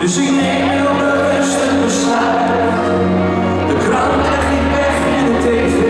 Dus ik neem heel bewust een besluit. De krant leg ik weg in de tv.